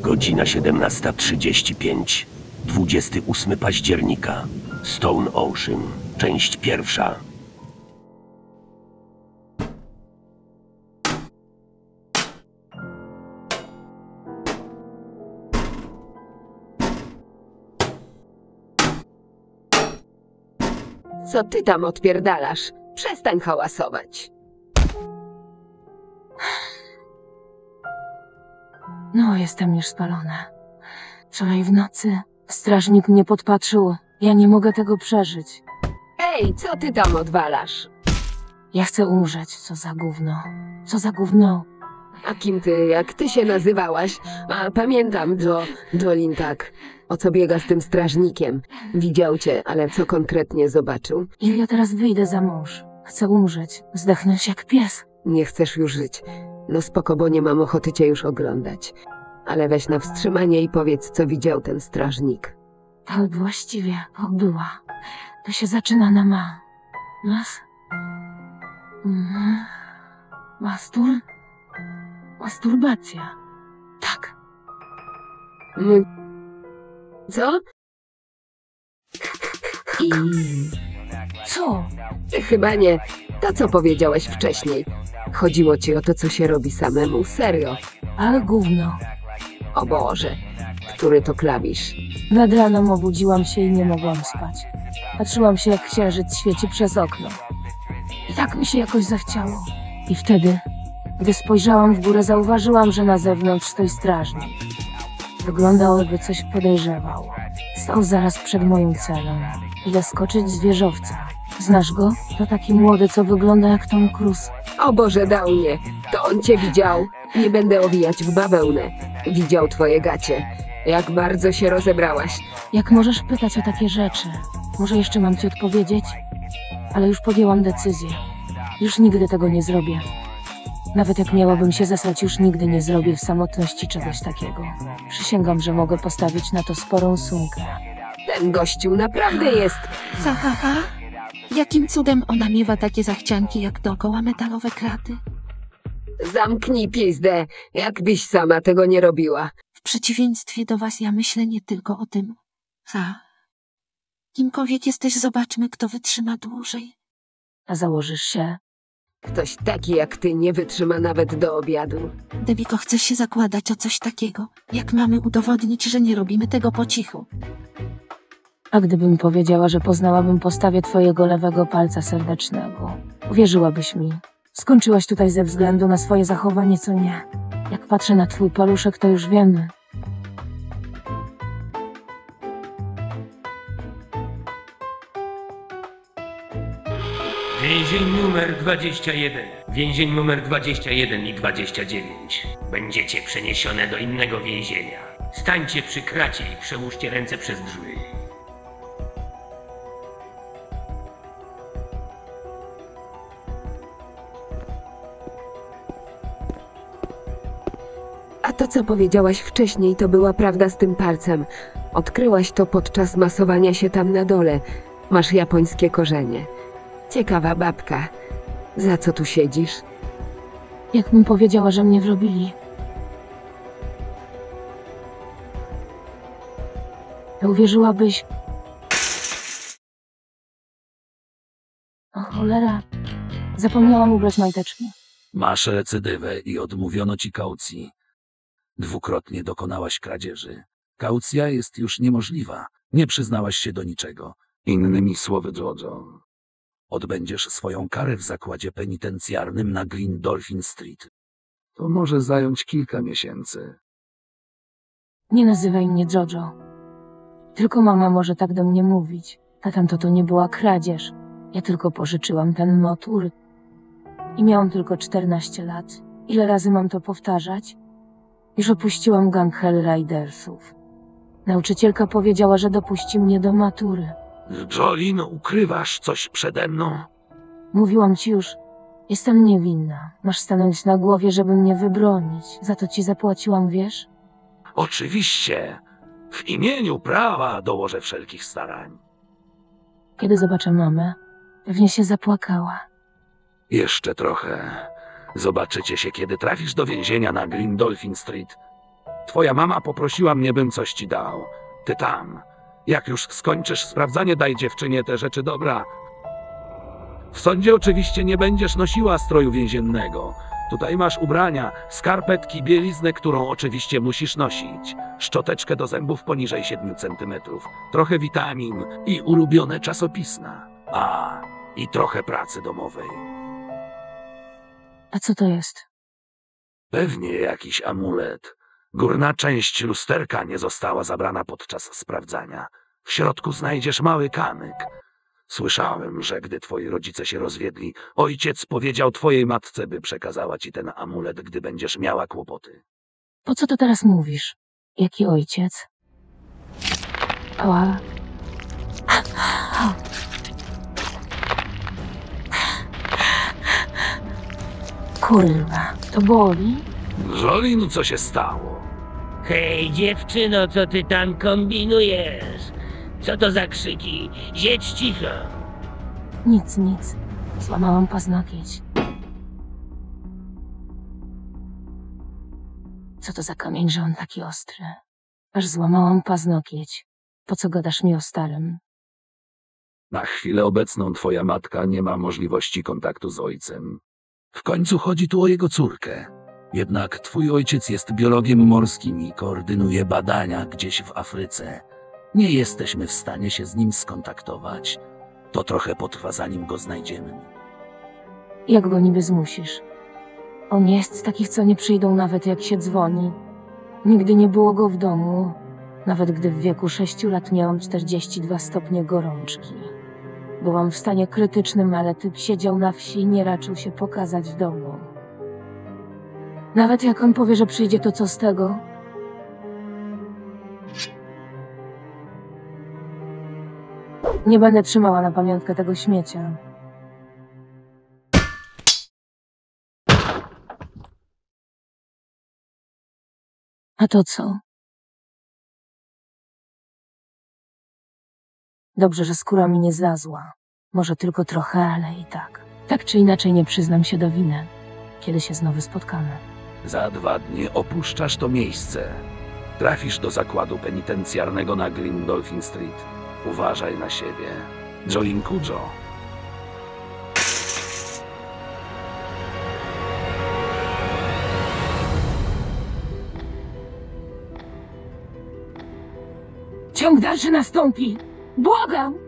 Godzina 17.35. 28 października. Stone Ocean. Część pierwsza. Co ty tam odpierdalasz? Przestań hałasować. No, jestem już spalona. Wczoraj w nocy strażnik mnie podpatrzył. Ja nie mogę tego przeżyć. Ej, co ty tam odwalasz? Ja chcę umrzeć. Co za gówno. Co za gówno. A kim ty, jak ty się nazywałaś? A, pamiętam, Joe, Jolin tak. O co biega z tym strażnikiem? Widział cię, ale co konkretnie zobaczył? I ja teraz wyjdę za mąż. Chcę umrzeć. Zdechnąć jak pies. Nie chcesz już żyć. No spoko, bo nie mam ochoty cię już oglądać. Ale weź na wstrzymanie i powiedz, co widział ten strażnik. Ale właściwie, była. To się zaczyna na ma. Mas? Mhm. Mastur? Masturbacja. Tak. Mm. Co? I... Co? Chyba nie. To, co powiedziałeś wcześniej. Chodziło ci o to, co się robi samemu. Serio. Ale gówno. O Boże. Który to klawisz? Nad ranem obudziłam się i nie mogłam spać. Patrzyłam się, jak księżyc świeci przez okno. I tak mi się jakoś zachciało. I wtedy, gdy spojrzałam w górę, zauważyłam, że na zewnątrz stoi strażnik. Wyglądał, jakby coś podejrzewał. Stał zaraz przed moim celem. Idę skoczyć z wieżowca. Znasz go? To taki młody, co wygląda jak Tom Cruise. O Boże, dał mnie. To on cię widział. Nie będę owijać w bawełnę. Widział twoje gacie. Jak bardzo się rozebrałaś. Jak możesz pytać o takie rzeczy? Może jeszcze mam ci odpowiedzieć? Ale już podjęłam decyzję. Już nigdy tego nie zrobię. Nawet jak miałabym się zesrać, już nigdy nie zrobię w samotności czegoś takiego. Przysięgam, że mogę postawić na to sporą sumkę. Ten gościu naprawdę jest. Ha, ha, ha. Jakim cudem ona miewa takie zachcianki jak dookoła metalowe kraty? Zamknij pizdę. Jakbyś sama tego nie robiła. W przeciwieństwie do was ja myślę nie tylko o tym. Ha. Kimkolwiek jesteś, zobaczmy, kto wytrzyma dłużej. A założysz się? Ktoś taki jak ty nie wytrzyma nawet do obiadu. Debiko chce się zakładać o coś takiego. Jak mamy udowodnić, że nie robimy tego po cichu? A gdybym powiedziała, że poznałabym postawie twojego lewego palca serdecznego, uwierzyłabyś mi. Skończyłaś tutaj ze względu na swoje zachowanie, co nie. Jak patrzę na twój paluszek, to już wiemy. Więzień numer 21. Więzień numer 21 i 29. Będziecie przeniesione do innego więzienia. Stańcie przy kracie i przełóżcie ręce przez drzwi. To, co powiedziałaś wcześniej, to była prawda z tym palcem. Odkryłaś to podczas masowania się tam na dole. Masz japońskie korzenie. Ciekawa babka. Za co tu siedzisz? Jakbym powiedziała, że mnie wrobili. Uwierzyłabyś... O cholera. Zapomniałam ubrać majteczki. Masz recydywę i odmówiono ci kaucji. Dwukrotnie dokonałaś kradzieży. Kaucja jest już niemożliwa. Nie przyznałaś się do niczego. Innymi słowy, Jojo, odbędziesz swoją karę w zakładzie penitencjarnym na Green Dolphin Street. To może zająć kilka miesięcy. Nie nazywaj mnie Jojo. Tylko mama może tak do mnie mówić. A tamto to nie była kradzież. Ja tylko pożyczyłam ten motor. I miałam tylko 14 lat. Ile razy mam to powtarzać? Już opuściłam gang Hellridersów. Nauczycielka powiedziała, że dopuści mnie do matury. Jolin, ukrywasz coś przede mną? Mówiłam ci już, jestem niewinna. Masz stanąć na głowie, żeby mnie wybronić. Za to ci zapłaciłam, wiesz? Oczywiście. W imieniu prawa dołożę wszelkich starań. Kiedy zobaczę mamę, pewnie się zapłakała. Jeszcze trochę. Zobaczycie się, kiedy trafisz do więzienia na Green Dolphin Street. Twoja mama poprosiła mnie, bym coś ci dał. Ty tam. Jak już skończysz sprawdzanie, daj dziewczynie te rzeczy dobra. W sądzie oczywiście nie będziesz nosiła stroju więziennego. Tutaj masz ubrania, skarpetki, bieliznę, którą oczywiście musisz nosić, szczoteczkę do zębów poniżej 7 cm, trochę witamin i ulubione czasopisma. A, i trochę pracy domowej. A co to jest? Pewnie jakiś amulet. Górna część lusterka nie została zabrana podczas sprawdzania. W środku znajdziesz mały kamyk. Słyszałem, że gdy twoi rodzice się rozwiedli, ojciec powiedział twojej matce, by przekazała ci ten amulet, gdy będziesz miała kłopoty. Po co to teraz mówisz? Jaki ojciec? Ała. Kurwa, to boli? Żolin, co się stało? Hej, dziewczyno, co ty tam kombinujesz? Co to za krzyki? Siedź cicho. Nic, nic. Złamałam paznokieć. Co to za kamień, że on taki ostry? Aż złamałam paznokieć. Po co gadasz mi o starym? Na chwilę obecną twoja matka nie ma możliwości kontaktu z ojcem. W końcu chodzi tu o jego córkę. Jednak twój ojciec jest biologiem morskim i koordynuje badania gdzieś w Afryce. Nie jesteśmy w stanie się z nim skontaktować. To trochę potrwa, zanim go znajdziemy. Jak go niby zmusisz? On jest z takich, co nie przyjdą nawet jak się dzwoni. Nigdy nie było go w domu, nawet gdy w wieku sześciu lat miałam 42 stopnie gorączki. Byłam w stanie krytycznym, ale typ siedział na wsi i nie raczył się pokazać w domu. Nawet jak on powie, że przyjdzie, to co z tego? Nie będę trzymała na pamiątkę tego śmiecia. A to co? Dobrze, że skóra mi nie zlazła. Może tylko trochę, ale i tak. Tak czy inaczej nie przyznam się do winy. Kiedy się znowu spotkamy. Za dwa dni opuszczasz to miejsce. Trafisz do zakładu penitencjarnego na Green Dolphin Street. Uważaj na siebie. Jolin Kujo. Ciąg dalszy nastąpi! Błagam!